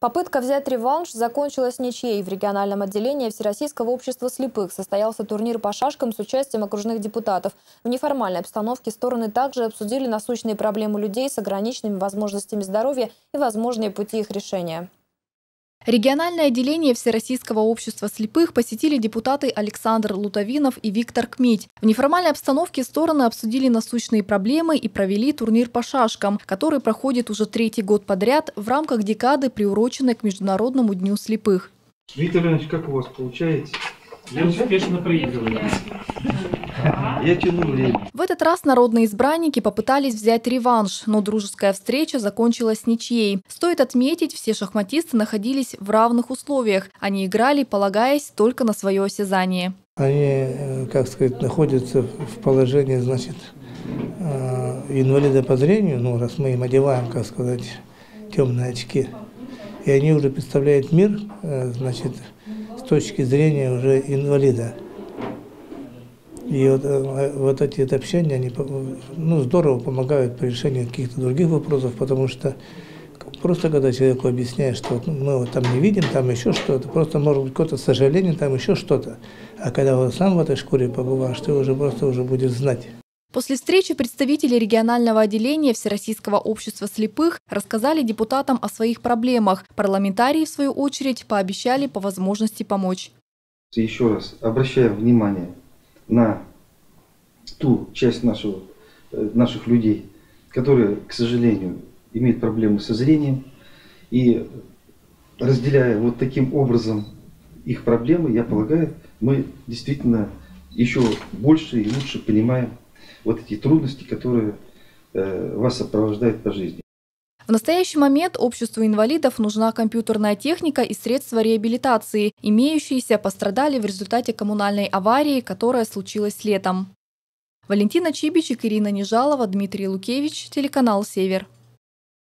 Попытка взять реванш закончилась ничьей. В региональном отделении Всероссийского общества слепых состоялся турнир по шашкам с участием окружных депутатов. В неформальной обстановке стороны также обсудили насущные проблемы людей с ограниченными возможностями здоровья и возможные пути их решения. Региональное отделение Всероссийского общества слепых посетили депутаты Александр Лутовинов и Виктор Кмить. В неформальной обстановке стороны обсудили насущные проблемы и провели турнир по шашкам, который проходит уже третий год подряд в рамках декады, приуроченной к Международному дню слепых. Виктор Иванович, как у вас получается? Я успешно проигрываю. Я тяну время. В этот раз народные избранники попытались взять реванш, но дружеская встреча закончилась ничьей. Стоит отметить, все шахматисты находились в равных условиях. Они играли, полагаясь только на свое осязание. Они, э, как сказать, находятся в положении, значит, э, инвалида по зрению, ну, раз мы им одеваем, как сказать, темные очки, и они уже представляют мир, э, значит, с точки зрения уже инвалида. И вот, э, вот эти вот общения, они ну, здорово помогают при решении каких-то других вопросов, потому что просто когда человеку объясняешь, что ну, мы вот там не видим, там еще что-то, просто может быть какое-то сожаление, там еще что-то. А когда вот сам в этой шкуре побываешь, ты уже просто уже будешь знать. После встречи представители регионального отделения Всероссийского общества слепых рассказали депутатам о своих проблемах. Парламентарии, в свою очередь, пообещали по возможности помочь. Еще раз обращаю внимание на ту часть нашего, э, наших людей, которые, к сожалению, имеют проблемы со зрением. И разделяя вот таким образом их проблемы, я полагаю, мы действительно еще больше и лучше понимаем вот эти трудности, которые э, вас сопровождают по жизни. В настоящий момент обществу инвалидов нужна компьютерная техника и средства реабилитации. Имеющиеся пострадали в результате коммунальной аварии, которая случилась летом. Валентина Чибичек, Ирина Нежалова, Дмитрий Лукевич, телеканал «Север».